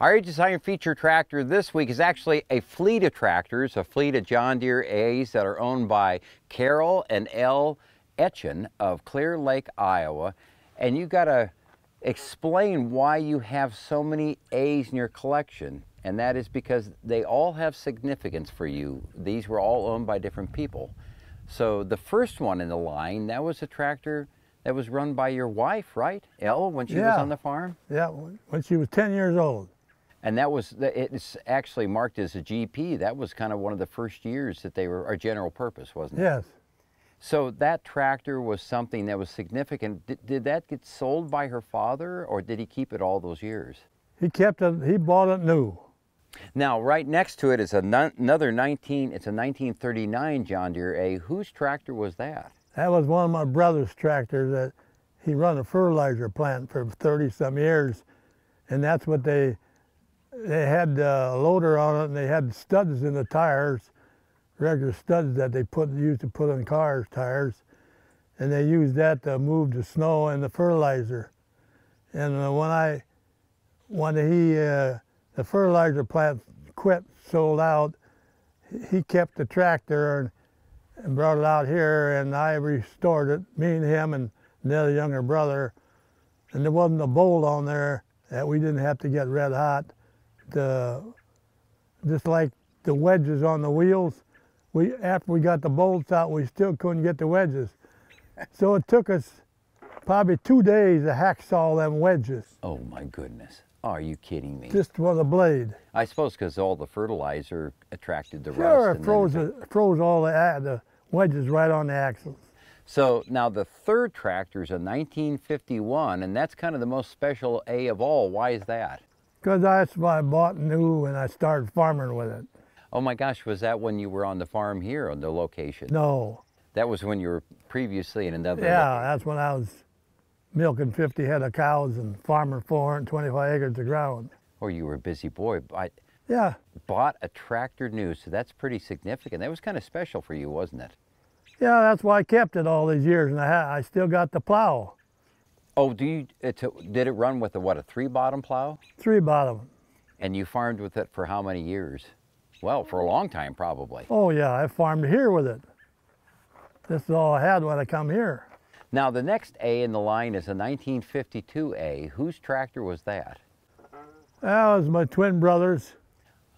Our Iron feature tractor this week is actually a fleet of tractors, a fleet of John Deere A's that are owned by Carroll and L. Etchen of Clear Lake, Iowa. And you've got to explain why you have so many A's in your collection. And that is because they all have significance for you. These were all owned by different people. So the first one in the line, that was a tractor that was run by your wife, right? Elle, when she Yeah. was on the farm? Yeah, when she was 10 years old. And that was, it's actually marked as a GP. That was kind of one of the first years that they were a general purpose, wasn't it? Yes. So that tractor was something that was significant. Did, did that get sold by her father or did he keep it all those years? He kept it, he bought it new. Now, right next to it is another 19, it's a 1939 John Deere A. Whose tractor was that? That was one of my brother's tractors that he run a fertilizer plant for 30 some years. And that's what they, they had a loader on it and they had studs in the tires, regular studs that they put, used to put on cars' tires. And they used that to move the snow and the fertilizer. And uh, when I, when he, uh, the fertilizer plant quit, sold out, he kept the tractor and, and brought it out here and I restored it, me and him and the other younger brother. And there wasn't a bolt on there that we didn't have to get red hot. The, just like the wedges on the wheels, we, after we got the bolts out, we still couldn't get the wedges. So it took us probably two days to hacksaw them wedges, Oh my goodness. Are you kidding me? just with the blade. I suppose because all the fertilizer attracted the rust. Sure, and it froze, froze all the, a- the wedges right on the axles. So now the third tractor is a 1951, and that's kind of the most special A of all. Why is that? Because that's what I bought new and I started farming with it. Oh my gosh, was that when you were on the farm here on the location? No, That was when you were previously in another. yeah, that's when I was milking 50 head of cows and farming 425 acres of ground. Or you were a busy boy. I Yeah, bought a tractor new, so that's pretty significant. That was kind of special for you, wasn't it? yeah, that's why I kept it all these years and I, ha- I still got the plow, Oh, do you? Uh, it, did it run with a what? A three bottom plow? three bottom. And you farmed with it for how many years? Well, for a long time, probably. Oh yeah, I farmed here with it. This is all I had when I come here. Now, the next A in the line is a 1952A. Whose tractor was that? That was my twin brothers.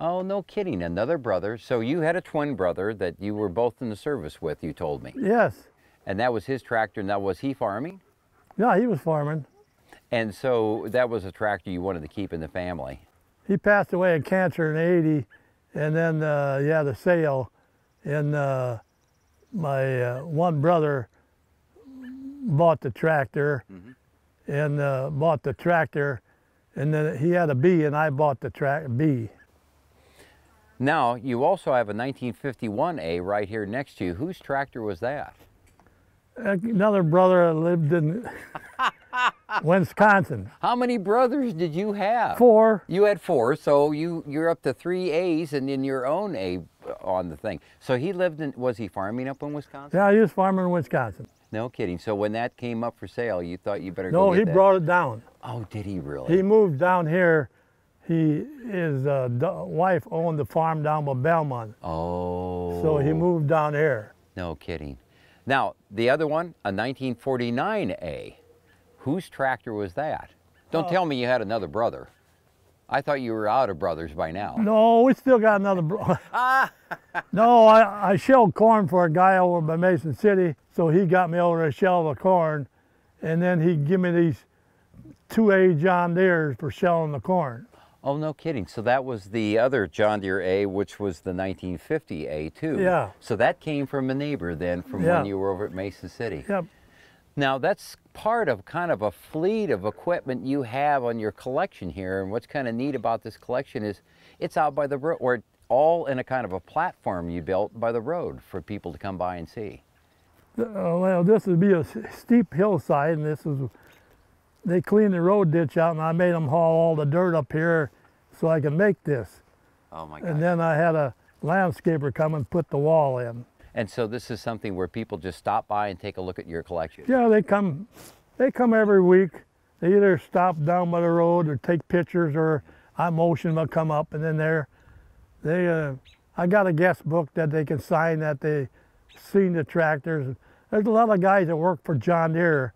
Oh, no kidding. Another brother. So you had a twin brother that you were both in the service with, you told me. Yes, And that was his tractor. Now, was he farming? Yeah, he was farming. And so that was a tractor you wanted to keep in the family. he passed away of cancer in 80 and then uh, he had a sale and uh, my uh, one brother bought the tractor and uh, bought the tractor and then he had a B and I bought the track B. Now, you also have a 1951A right here next to you. Whose tractor was that? Another brother lived in Wisconsin. How many brothers did you have? Four. You had four, so you you're up to three A's and then your own A on the thing. So he lived in was he farming up in Wisconsin? Yeah, he was farming in Wisconsin. No kidding. So when that came up for sale, you thought you better No, he that. brought it down. Oh, did he really? He moved down here. He his uh, d- wife owned the farm down by Belmond, oh. so he moved down here. No kidding. Now the other one, a 1949A. Whose tractor was that? Don't Uh, tell me you had another brother. I thought you were out of brothers by now. No, we still got another. Bro- no, I, I shelled corn for a guy over by Mason City, so he got me over a shell of corn, and then he'd give me these two A John Deere's for shelling the corn. Oh, no kidding. So that was the other John Deere A, which was the 1950A too. Yeah. So that came from a neighbor then from Yeah. when you were over at Mason City. Yep. Now that's part of kind of a fleet of equipment you have on your collection here. And what's kind of neat about this collection is it's out by the road, or all in a kind of a platform you built by the road for people to come by and see. Uh, well, this would be a steep hillside, and this is, they cleaned the road ditch out, and I made them haul all the dirt up here so I could make this. Oh my God. And then I had a landscaper come and put the wall in. And so this is something where people just stop by and take a look at your collection. Yeah, they come, they come every week. They either stop down by the road or take pictures, or I motion them to come up, and then they're they. Uh, I got a guest book that they can sign that they seen the tractors. There's a lot of guys that work for John Deere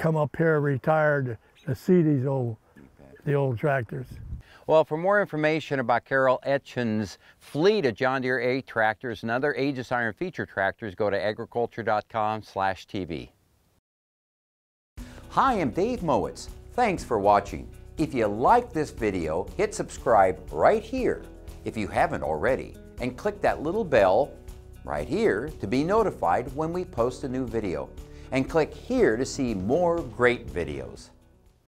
come up here retired to see these old the old tractors. Well, for more information about Carroll Etchen's fleet of John Deere A tractors and other Ageless Iron feature tractors, go to agriculture.com slash TV. Hi, I'm Dave Mowitz. Thanks for watching. If you like this video, hit subscribe right here if you haven't already, and click that little bell right here to be notified when we post a new video. And click here to see more great videos.